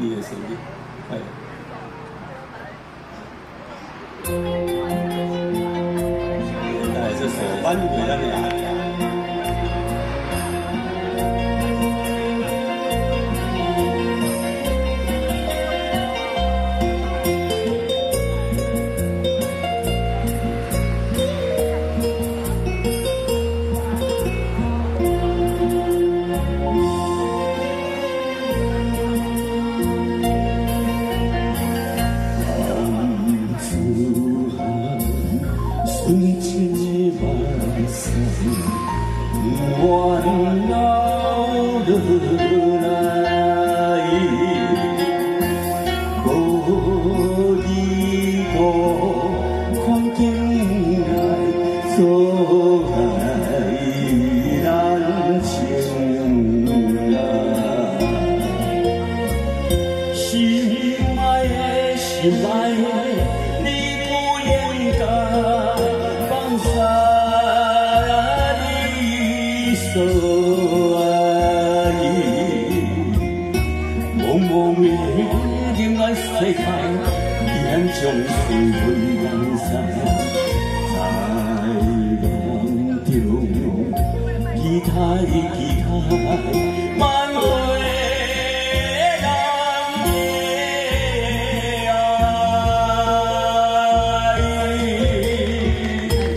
你的生日快乐。来这首《挽回咱的阿家》。纯情的目屎，我流来，无你个环境来阻碍咱情爱，心爱的心爱的。所爱，茫茫的恋爱世界，演将心分两散，在梦中，期待期待，挽回咱的爱。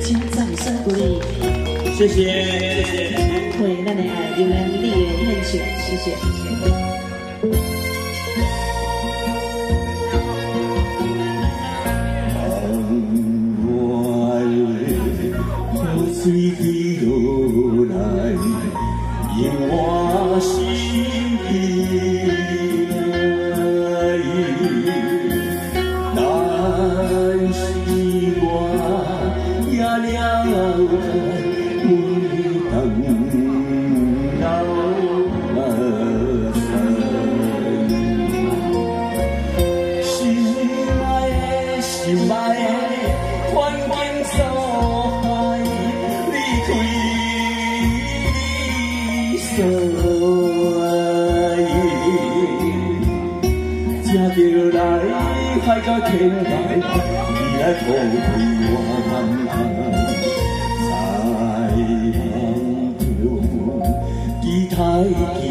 请掌声鼓励，谢谢。为咱的爱，流连丽人献血，谢谢。水滴落来，引我所爱，正着来海角天涯，你来抚慰我感叹，在梦中期待期待。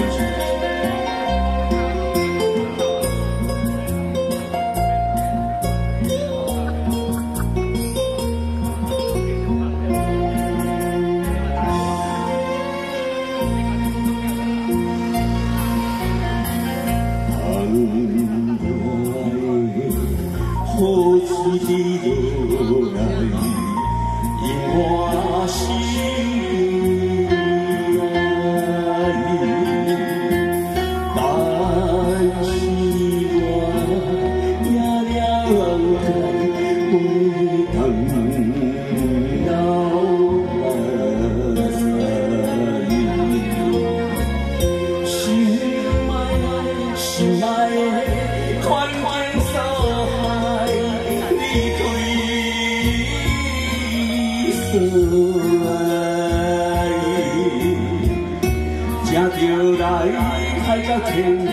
正在所爱，正着来海角天涯，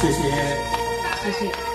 谢谢，谢谢。